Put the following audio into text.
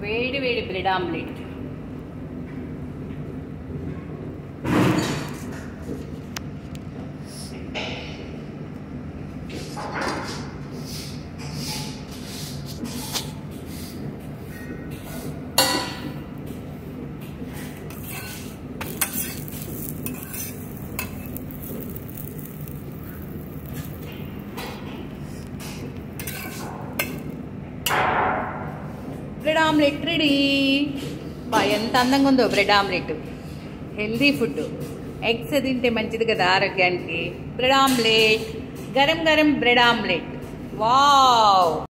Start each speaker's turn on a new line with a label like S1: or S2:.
S1: వేడి వేడి bread omelette bread omelette ready. బా ఎంత అందంగా ఉందో bread omelette. Healthy food eggs తింటే మంచిది కదా ఆరోగ్యానికి. Bread omelette. గరం గరం బ్రెడ్ ఆమ్లెట్. వావ్